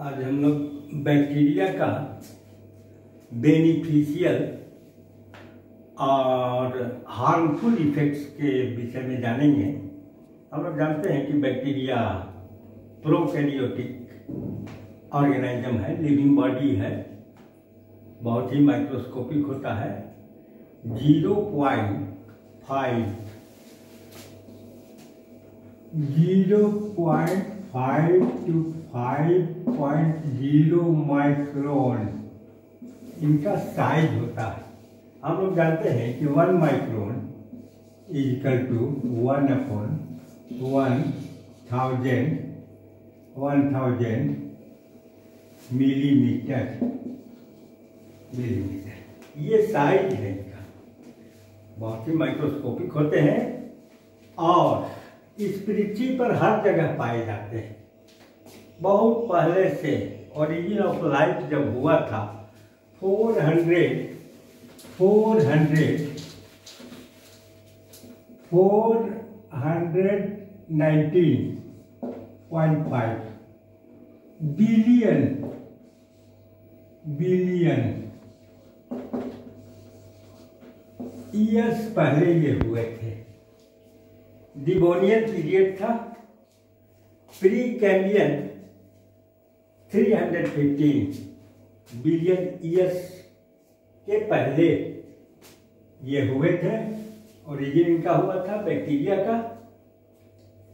आज हम लोग बैक्टीरिया का बेनिफिशियल और हार्मफुल इफेक्ट्स के विषय में जानेंगे। हम लोग जानते हैं कि बैक्टीरिया प्रोकैरियोटिक ऑर्गेनिज्म है लिविंग बॉडी है, बहुत ही माइक्रोस्कोपिक होता है। Zero point five zero point five to five point zero micron इनका साइज़ होता है। हम लोग जानते हैं कि one micron is equal to one upon one thousand one thousand millimetre millimetre ये साइज़ है इनका। बहुत ही माइक्रोस्कोपिक होते हैं और इस पृथ्वी पर हर जगह पाए जाते हैं। बहुत पहले से ओरिजिन ऑफ़ लाइफ जब हुआ था 400 400 419.5 बिलियन बिलियन ईयर्स पहले ये हुए थे। डिबोनियन पीरियड था प्री कैम्बियन 315 बिलियन ईयर्स के पहले ये हुए थे ओरिजिन इनका हुआ था बैक्टीरिया का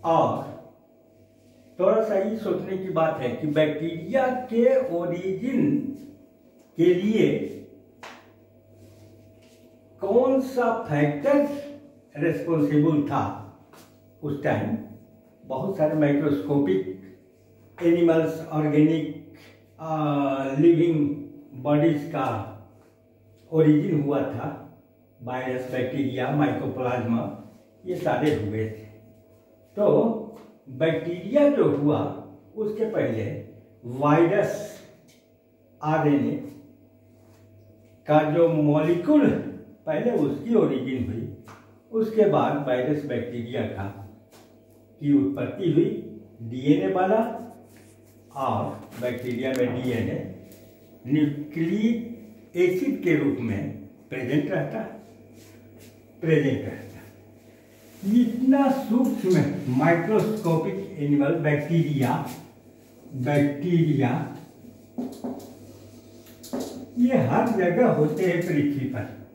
और थोड़ा सा ये सोचने की बात है कि बैक्टीरिया के ओरिजिन के लिए कौन सा फैक्टर रेस्पॉन्सिबल था? उस टाइम बहुत सारे microscopic animals organic living bodies का ओरिजिन हुआ था वायरस बैक्टीरिया माइक्रोप्लाज्मा ये सारे हुए थे। तो बैक्टीरिया जो हुआ, उसके पहले वायरस आरएनए का जो मॉलिक्यूल पहले उसकी ओरिजिन हुई, उसके बाद वायरस बैक्टीरिया का की उत्पत्ति हुई डीएनए बना और बैक्टीरिया में डीएनए न्यूक्लिक एसिड के रूप में प्रेजेंट रहता है। प्रेजेंट रहता है। इतना सूक्ष्म माइक्रोस्कोपिक एनिमल बैक्टीरिया बैक्टीरिया, ये हर जगह होते हैं पृथ्वी पर।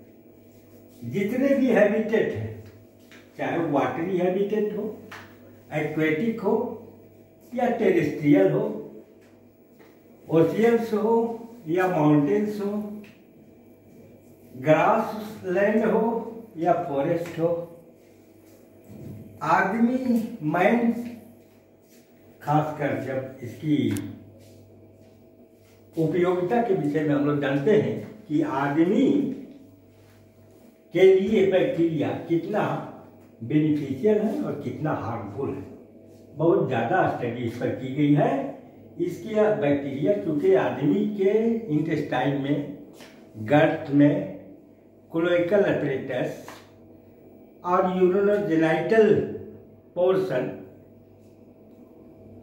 जितने भी हैबिटेट हैं, चाहे वाटरी हैबिटेट हो, एक्वेटिक हो, या टेरेस्ट्रियल हो ओशियंस हो या माउंटेन्स हो ग्रास लैंड हो या फॉरेस्ट हो आदमी मैन खासकर जब इसकी उपयोगिता के विषय में हम लोग जानते हैं कि आदमी के लिए बैक्टीरिया कितना बेनिफिशियल है और कितना हार्मफुल है। बहुत ज़्यादा स्टडी इस पर की गई है। इसकी बैक्टीरिया, क्योंकि आदमी के इंटेस्टाइन में गर्थ में क्लोइकल अपरेटस और यूरोनोजेनाइटल पोर्शन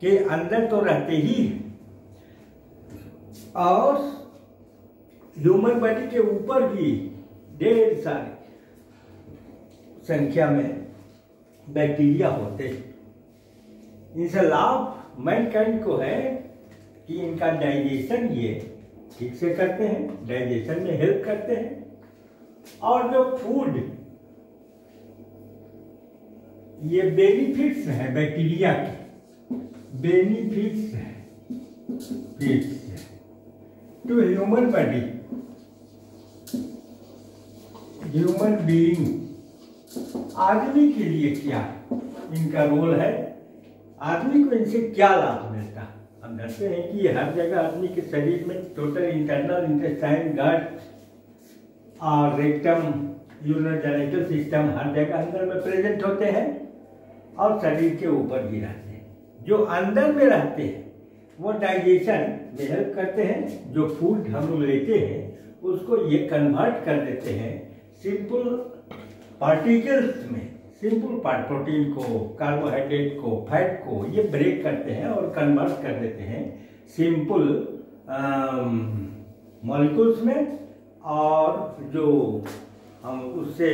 के अंदर तो रहते ही और ह्यूमन बॉडी के ऊपर भी ढेर सारे संख्या में बैक्टीरिया होते इनसे लाभ मैनकाइंड को है कि इनका डाइजेशन ये ठीक से करते हैं डाइजेशन में हेल्प करते हैं। और जो फ़ूड ये बेनिफिट्स है बैक्टीरिया के। बेनिफिट्स है। To human body human being आदमी के लिए क्या इनका रोल है? आदमी को इनसे क्या लाभ मिलता? हम जानते हैं कि हर जगह आदमी के शरीर में टोटल इंटरनल इंटेस्टाइन गट और रेक्टम यूरोजेनिटल सिस्टम हर जगह अंदर में प्रेजेंट होते हैं और शरीर के ऊपर भी रहते हैं। जो अंदर में रहते हैं, वो डाइजेशन में हेल्प करते हैं। जो फ़ूड हम लेते हैं, उसको ये कन्वर्ट कर देते हैं। सिंपल पार्टिकल्स में सिंपल पार्ट, प्रोटीन को, कार्बोहाइड्रेट को, फैट को, ये ब्रेक करते हैं और कन्वर्ट कर देते हैं। सिंपल मॉलिक्यूल्स में और जो हम, उससे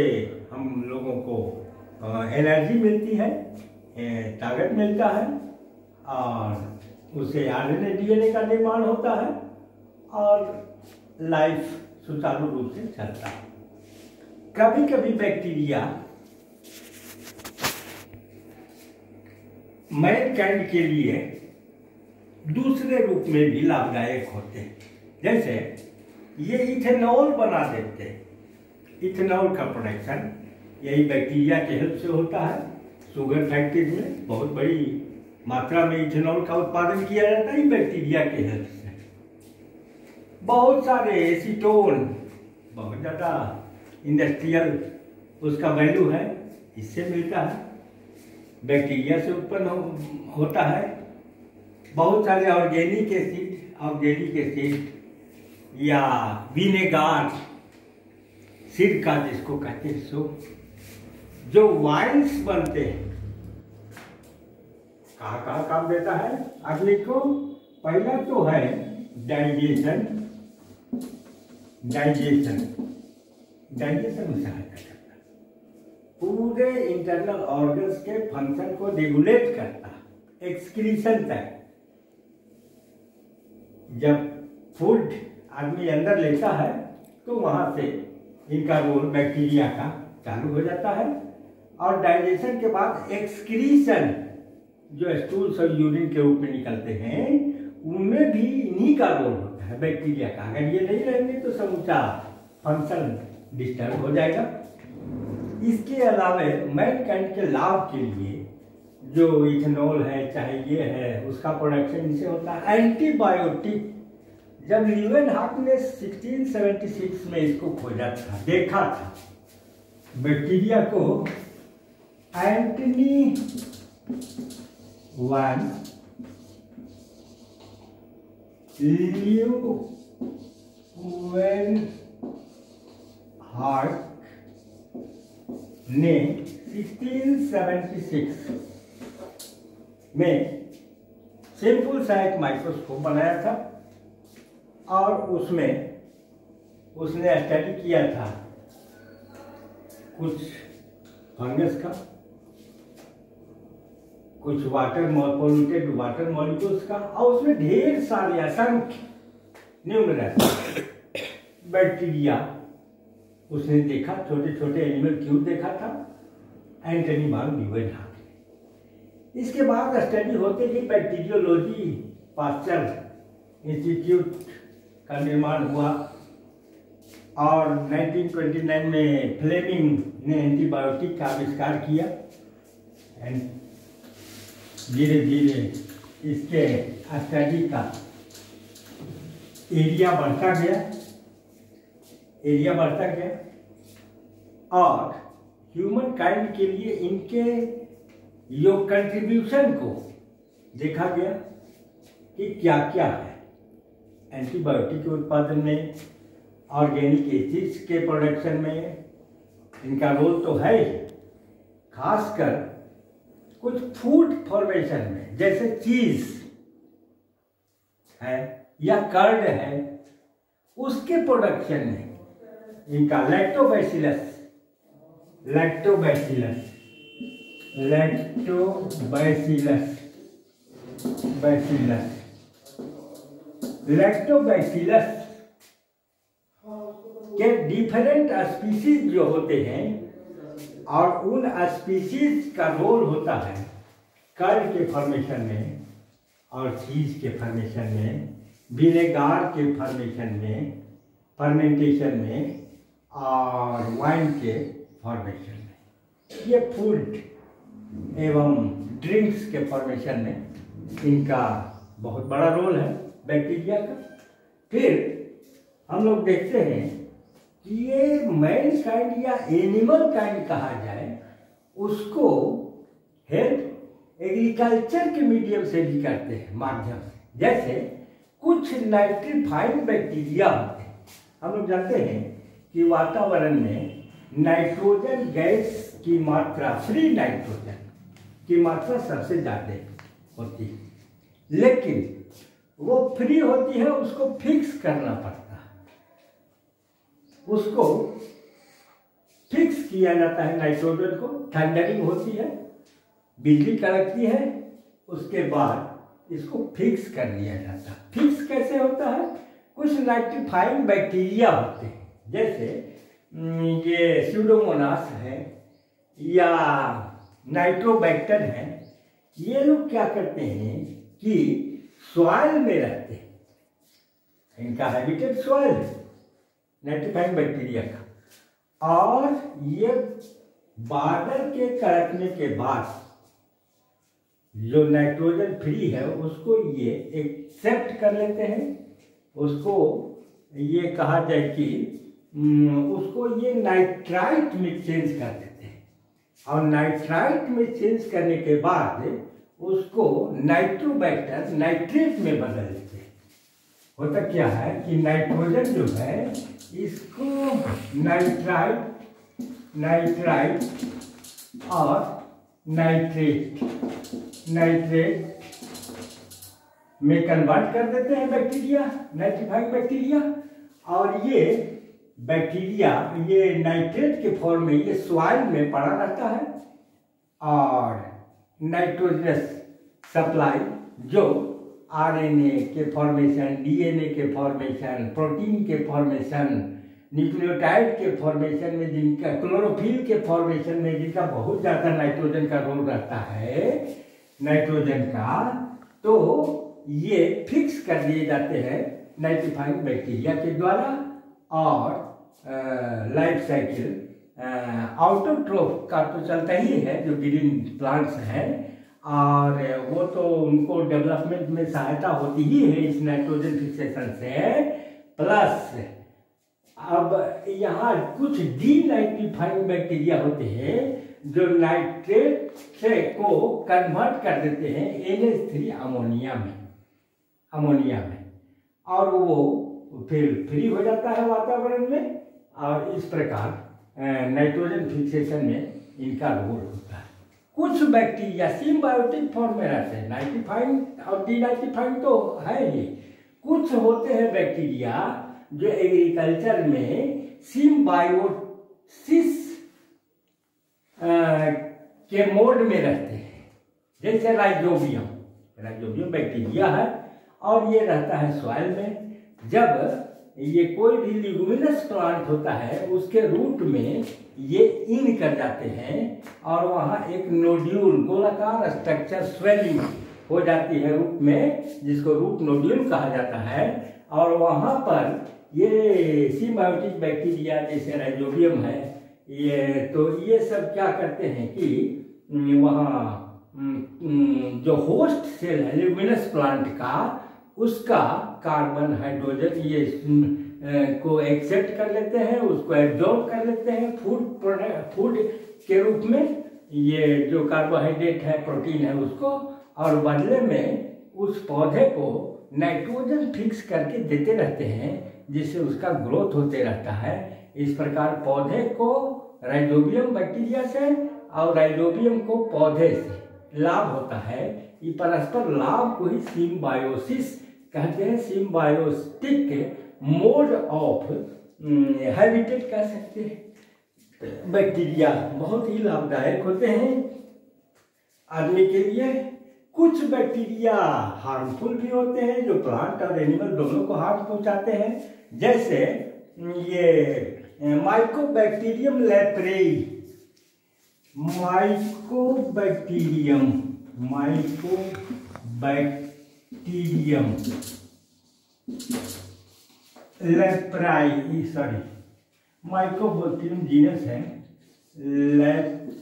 हम लोगों को एनर्जी मिलती है ताकत मिलता है और उससे एन डीएनए का निर्माण होता है और लाइफ सुचारू रूप से चलता है। कभी कभी बैक्टीरिया मैनकाइंड के लिए दूसरे रूप में भी लाभदायक होते हैं। जैसे ये इथेनॉल बना देते हैं। इथेनॉल का प्रोडक्शन यही बैक्टीरिया के हेल्प से होता है। शुगर फैक्ट्री में बहुत बड़ी मात्रा में इथेनॉल का उत्पादन किया जाता है बैक्टीरिया के हेल्प से। बहुत सारे एसीटोन, बहुत ज़्यादा इंडस्ट्रियल उसका वैल्यू है, इससे मिलता है। बैक्टीरिया से उत्पन्न हो, होता है। बहुत सारे ऑर्गेनिक एसिड ऑर्गेनिक एसिड या विनेगार सिरका जिसको कहते हैं सो जो वाइन्स बनते हैं कहा कहाँ काम देता है? अगले को। पहला तो है डाइजेशन। डाइजेशन। डाइजेशन में सहायता पूरे इंटरनल ऑर्गन्स के फ़ंक्शन को रेगुलेट करता है एक्सक्रीशन तक। जब फ़ूड आदमी अंदर लेता है तो वहाँ से इनका रोल बैक्टीरिया का चालू हो जाता है और डाइजेशन के बाद एक्सक्रीशन जो स्टूल्स और यूरिन के रूप में निकलते हैं, उनमें भी इन्हीं का रोल होता है। बैक्टीरिया का। अगर ये नहीं रहेंगे तो समूचा फ़ंक्शन डिस्टर्ब हो जाएगा। इसके अलावा मैनकाइंड के लाभ के लिए जो इथेनॉल है, चाहे ये है, उसका प्रोडक्शन इनसे होता है एंटीबायोटिक जब ल्यूएन हाक ने 1676 में इसको खोजा था, देखा था बैक्टीरिया को एंटनी वन ल्यूएन हार्ट ने 1676 में सिंपल सा एक माइक्रोस्कोप बनाया था और उसमें उसने स्टडी किया था कुछ फंगस का, कुछ वाटर पोल्यूटेड वाटर मॉलिक्यूल्स का, और उसमें ढेर सारे असंख्य न्यूमरस बैक्टीरिया उसने देखा छोटे छोटे एनिमल क्यूब देखा था एंटनी मान न्यूएन हाथ इसके बाद स्टडी होते ही बैक्टीरियोलॉजी पास्चर इंस्टीट्यूट का निर्माण हुआ, और 1929 में फ्लेमिंग ने एंटीबायोटिक का आविष्कार किया एंड धीरे धीरे इसके स्टडी का एरिया बढ़ता गया। एरिया बढ़ता गया। और ह्यूमन काइंड के लिए इनके योग कंट्रीब्यूशन को देखा गया कि क्या क्या है। एंटीबायोटिक के उत्पादन में ऑर्गेनिक एसिड्स के प्रोडक्शन में, इनका रोल तो है ही। खासकर कुछ फ़ूड फॉर्मेशन में, जैसे चीज़ है या कर्ड है, उसके प्रोडक्शन में। इनका lactobacillus lactobacillus lactobacillus bacillus lactobacillus के डिफरेंट स्पीसीज जो होते हैं और उन स्पीसीज का रोल होता है कर्ड के फॉर्मेशन में और चीज़ के फॉर्मेशन में विनेगार के फॉर्मेशन में फर्मेंटेशन में और वाइन के फॉर्मेशन में। ये फ़ूड एवं ड्रिंक्स के फॉर्मेशन में इनका बहुत बड़ा रोल है बैक्टीरिया का। फिर हम लोग देखते हैं कि ये मैन काइंड या एनिमल काइंड कहा जाए, उसको हेल्प एग्रीकल्चर के मीडियम से भी करते हैं, माध्यम से। जैसे कुछ नाइट्रीफाइड बैक्टीरिया होते हैं। हम लोग जानते हैं कि वातावरण में नाइट्रोजन गैस की मात्रा फ्री नाइट्रोजन की मात्रा सबसे ज़्यादा होती है। लेकिन वो फ्री होती है, उसको फिक्स करना पड़ता है। उसको फिक्स किया जाता है नाइट्रोजन को थंडरिंग होती है, बिजली कड़कती है, उसके बाद इसको फिक्स कर लिया जाता है। फिक्स कैसे होता है? कुछ नाइट्रीफाइंग बैक्टीरिया होते हैं। जैसे ये स्यूडोमोनास है, या नाइट्रोबैक्टर है, ये लोग क्या करते हैं कि सॉइल में रहते हैं। इनका हैबिटेट सॉइल है नाइट्रीफाइंग बैक्टीरिया का। और ये बादल के कड़कने के बाद जो नाइट्रोजन फ्री है, उसको ये एक्सेप्ट कर लेते हैं। उसको ये कहा जाए कि उसको ये नाइट्राइट में चेंज कर देते हैं। और नाइट्राइट में चेंज करने के बाद उसको नाइट्रोबैक्टर नाइट्रेट में बदल देते हैं। होता क्या है कि नाइट्रोजन जो है, इसको नाइट्राइट नाइट्राइट और नाइट्रेट नाइट्रेट में कन्वर्ट कर देते हैं बैक्टीरिया नाइट्रीफाइंग बैक्टीरिया और ये बैक्टीरिया, ये नाइट्रेट के फॉर्म में, ये सॉइल में पड़ा रहता है। और नाइट्रोजनस सप्लाई, जो आरएनए के फॉर्मेशन डीएनए के फॉर्मेशन प्रोटीन के फॉर्मेशन न्यूक्लियोटाइड के फॉर्मेशन में जिनका, क्लोरोफिल के फॉर्मेशन में जिनका बहुत ज़्यादा नाइट्रोजन का रोल रहता है, नाइट्रोजन का तो ये फिक्स कर दिए जाते हैं नाइट्रीफाइंग बैक्टीरिया के द्वारा। और लाइफ साइकिल आउटोट्रोफ का तो चलता ही है जो ग्रीन प्लांट्स हैं, और वो तो उनको डेवलपमेंट में सहायता होती ही है इस नाइट्रोजन फिक्सेशन से। प्लस अब यहाँ कुछ डी नाइट्रीफाइंग बैक्टीरिया होते हैं जो नाइट्रेट से को कन्वर्ट कर देते हैं एन एच थ्री अमोनिया में अमोनिया में। और वो फिर, फ्री हो जाता है वातावरण में, और इस प्रकार नाइट्रोजन फिक्सेशन में इनका रोल होता है। कुछ बैक्टीरिया सिम्बायोटिक फॉर्म में रहते हैं। नाइट्रीफाइंग और डीनाइट्रीफाइंग तो है ही। कुछ होते हैं बैक्टीरिया जो एग्रीकल्चर में सिम्बायोसिस के मोड में रहते हैं। जैसे राइजोबियम। राइजोबियम बैक्टीरिया है, और ये रहता है सॉइल में। जब ये कोई भी लिगुमिनस प्लांट होता है, उसके रूट में ये इन कर जाते हैं और वहाँ एक नोड्यूल, गोलाकार स्ट्रक्चर स्वेलिंग हो जाती है रूट में, जिसको रूट नोड्यूल कहा जाता है। और वहाँ पर ये सीमायोटिक बैक्टीरिया जैसे राइजोबियम है, ये तो ये सब क्या करते हैं कि वहाँ जो होस्ट सेल है लिगुमिनस प्लांट का, उसका कार्बन, हाइड्रोजन, ये को एक्सेप्ट कर लेते हैं, उसको एब्जॉर्ब कर लेते हैं फ़ूड प्रोडक्ट फ़ूड के रूप में। ये जो कार्बोहाइड्रेट है प्रोटीन है उसको, और बदले में उस पौधे को नाइट्रोजन फिक्स करके देते रहते हैं, जिससे उसका ग्रोथ होते रहता है। इस प्रकार पौधे को राइजोबियम बैक्टीरिया से और राइजोबियम को पौधे से लाभ होता है। ये परस्पर लाभ को ही सिम्बायोसिस कहते हैं सिम्बायोस्टिक मोड ऑफ़ हैबिटेट कह सकते हैं। बैक्टीरिया बहुत ही लाभदायक होते हैं आदमी के लिए। कुछ बैक्टीरिया हार्मफुल भी होते हैं जो प्लांट और एनिमल दोनों को हार्म पहुंचाते हैं। जैसे ये mycobacterium leprae mycobacterium mycobacterium leprae sorry mycobacterium genus है लेप्रेई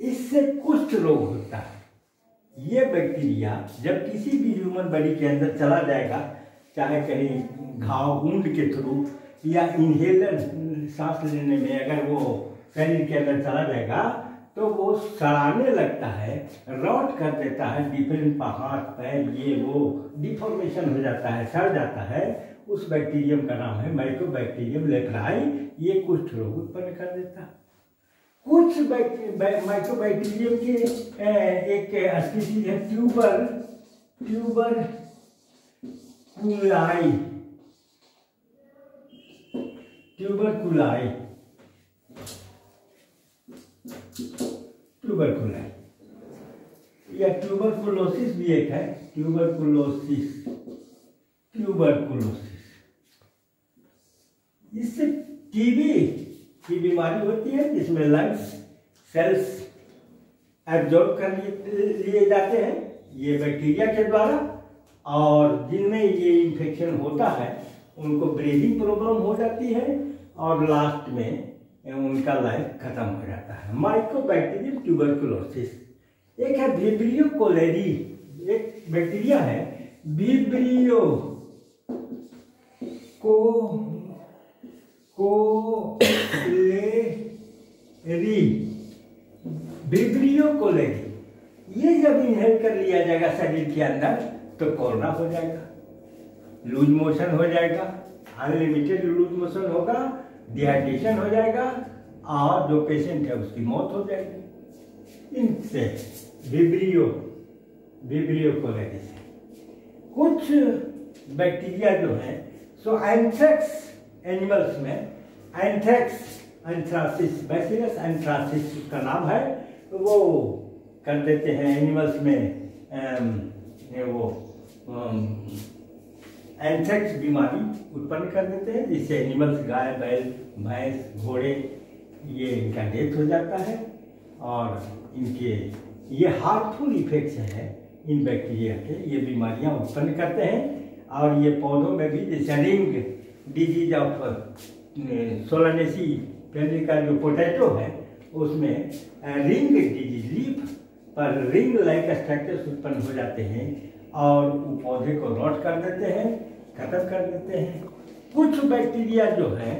इससे कुष्ठ रोग होता है। ये बैक्टीरिया जब किसी भी ह्यूमन बॉडी के अंदर चला जाएगा, चाहे कहीं घाव वुंड के थ्रू या इनहेलर सांस लेने में अगर वो शरीर के अंदर चला जाएगा तो वो सड़ाने लगता है, रॉट कर देता है डिफरेंट हाथ पैर, ये वो डिफॉर्मेशन हो जाता है, सड़ जाता है। उस बैक्टीरियम का नाम है माइक्रोबैक्टीरियम लेटराई ये कुष्ठ रोग उत्पन्न कर देता। है कुछ माइक्रोबैक्टीरियम के एक स्पीसीज है ट्यूबर ट्यूबर कुलाई ट्यूबर कुलाई ट्यूबर कुलाई या ट्यूबर कुलोसिस भी एक है. ट्यूबर कुलोसिस ट्यूबर कुलोसिस इससे टीबी की बीमारी होती है जिसमें लंग्स सेल्स एब्जॉर्ब कर लिए जाते हैं, ये बैक्टीरिया के द्वारा. और जिनमें ये इन्फेक्शन होता है, उनको ब्रीदिंग प्रॉब्लम हो जाती है. और लास्ट में उनका लाइफ खत्म हो जाता है। माइक्रोबैक्टीरियम ट्यूबरकुलोसिस एक है विब्रियो कोलेरी एक बैक्टीरिया है विब्रियो को को ले री विब्रियो कोलेरी ये जब इनहेल कर लिया जाएगा शरीर के अंदर तो कोरोना हो जाएगा लूज मोशन हो जाएगा अनलिमिटेड लूज मोशन होगा डिहाइड्रेशन हो जाएगा और जो पेशेंट है उसकी मौत हो जाएगी। इनसे विब्रियो विब्रियो कोलेरी से कुछ बैक्टीरिया जो है सो एंथ्रेक्स एनिमल्स में एंथ्रेक्स एंथ्रासिस बैसिलस एंथ्रासिस उसका नाम है तो वो कर देते हैं एनिमल्स में एम, वो एंथ्रेक्स बीमारी उत्पन्न कर देते हैं, जिससे एनिमल्स, गाय, बैल, भैंस, घोड़े, ये इनका डेथ हो जाता है और इनके, ये हार्मफुल इफेक्ट्स हैं, इन बैक्टीरिया के, ये बीमारियाँ उत्पन्न करते हैं। और ये पौधों में भी, जैसे ring disease of solanaceae family का जो पोटैटो है, उसमें रिंग डिज़ीज़ लीफ पर रिंग लाइक स्ट्रक्चर्स उत्पन्न हो जाते हैं और वो पौधे को रॉट कर देते हैं। खत्म कर देते हैं। कुछ बैक्टीरिया जो है,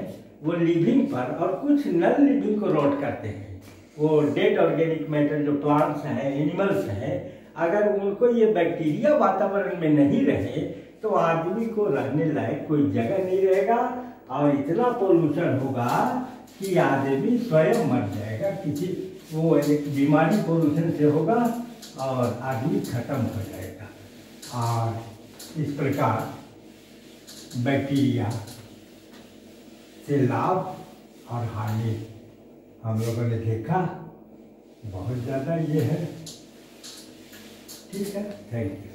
वो लिविंग पर और कुछ नन लिविंग को रॉट करते हैं। वो डेड ऑर्गेनिक मैटर जो प्लांट्स हैं एनिमल्स हैं, अगर उनको ये बैक्टीरिया वातावरण में नहीं रहे तो आदमी को रहने लायक कोई जगह नहीं रहेगा और इतना पोल्यूशन होगा कि आदमी स्वयं मर जाएगा। किसी वो एक बीमारी पोल्यूशन से होगा और आदमी खत्म हो जाएगा। और इस प्रकार बैक्टीरिया से लाभ और हानि। हम लोगों ने देखा, बहुत ज़्यादा ये है। ठीक है? Thank you